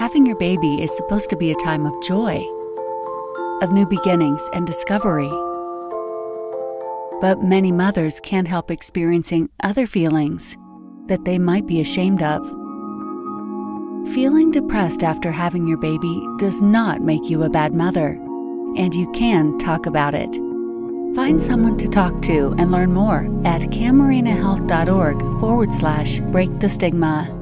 Having your baby is supposed to be a time of joy, of new beginnings and discovery. But many mothers can't help experiencing other feelings that they might be ashamed of. Feeling depressed after having your baby does not make you a bad mother, and you can talk about it. Find someone to talk to and learn more at camarenahealth.org forward slash break the stigma.